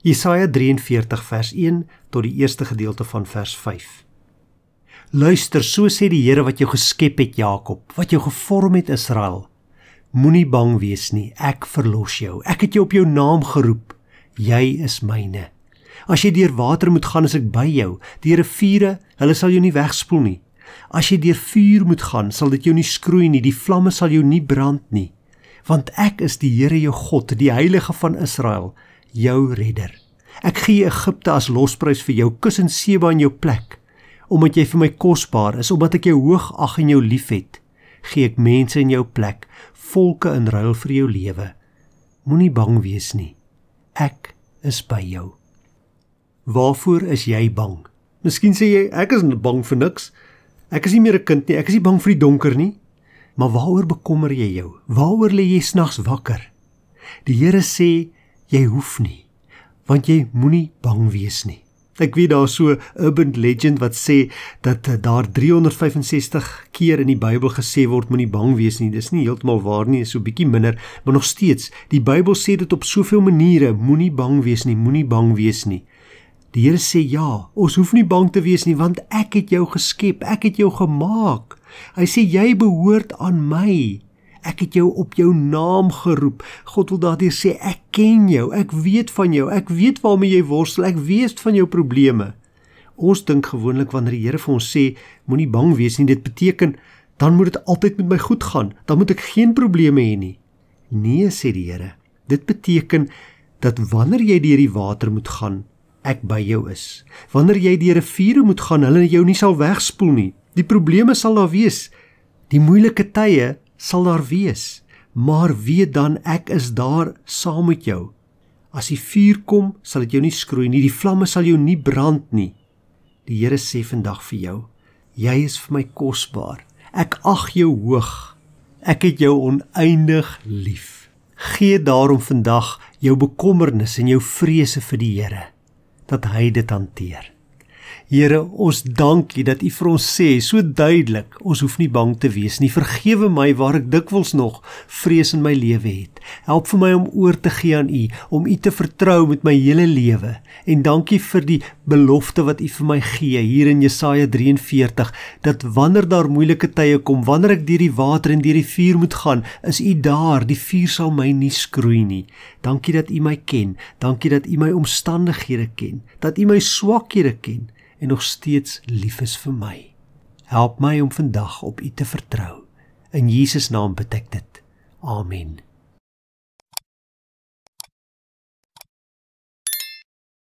Jesaja 43 vers 1 tot die eerste gedeelte van vers 5. Luister, so sê die Here wat jou geskep het, Jakob, wat jou gevorm het, Israel. Moenie bang wees nie, ek verlos jou. Ek het jou op jou naam geroep. Jy is myne. As jy deur water moet gaan, is ek by jou. Deur riviere, hulle sal jou nie wegspoel nie. As jy deur vuur moet gaan, sal dit jou nie skroei nie. Die vlamme sal jou nie brand nie. Want ek is die Here jou God, die Heilige van Israel, jou redder. Ek gee Egipte as losprys vir jou, kus en Seba in jou plek omdat jy vir my kosbaar is, omdat ek jou hoog ag en jou liefhet, gee ek mense in jou plek, volke in ruil vir jou lewe. Moenie bang wees nie. Ek is by jou. Waarvoor is jy bang? Miskien sê jy ek is bang vir niks. Ek is nie meer 'n kind nie. Ek is nie bang vir die donker nie. Maar waaroor bekommer jy jou? Waaroor lê jy snags wakker? Die Here sê jy hoef nie, want jy moenie bang wees nie. Ek weet daar so 'n urban legend wat sê dat eh, daar 365 keer in die Bybel gesê word moenie bang wees nie. Dis nie heeltemal waar nie, is so bietjie minder, maar nog steeds, die Bybel sê dit op soveel maniere, moenie bang wees nie, moenie bang wees nie. Die Here sê ja, ons hoef nie bang te wees nie want ek het jou geskep, ek het jou gemaak. Hy sê jy behoort aan my. Ek het jou op jou naam geroep. God wil daardeur sê ek ken jou. Ek weet van jou. Ek weet waarmee jy worstel. Ek weet van jou probleme. Ons dink gewoonlik wanneer die Here vir ons sê moenie bang wees nie, dit beteken dan moet dit altyd met my goed gaan. Dan moet ek geen probleme hê nie. Nee, sê die Here. Dit beteken dat wanneer jy deur die water moet gaan, ek by jou is. Wanneer jy deur 'n vuur moet gaan, hulle jou nie sal wegspoel nie. Die probleme sal daar wees. Die moeilike tye sal daar wees, maar weet dan ek is daar saam met jou. As die vuur kom, sal dit jou nie skroei nie, die vlamme sal jou nie brand nie. Die Here sê vandag vir jou, jy is vir my kosbaar. Ek ag jou hoog. Ek het jou oneindig lief. Gee daarom vandag jou bekommernis en jou vrese vir die Here dat hy dit hanteer. Here, ons dank U dat U vir ons sê so duidelik, ons hoef nie bang te wees nie. Vergewe my waar ek dikwels nog vrees in my lewe het. Help vir my om oor te gee aan U, om U te vertrou met my hele lewe. En dankie vir die belofte wat U vir my gee hier in Jesaja 43 dat wanneer daar moeilike tye kom, wanneer ek deur die water en deur die vuur moet gaan, is U daar. Die vuur sal my nie skroei nie. Dankie dat U my ken. Dankie dat U my omstandighede ken, dat U my swakhede ken en nog steeds lief is vir my. Help my om vandag op U te vertrou. In Jesus naam bid ek dit. Amen.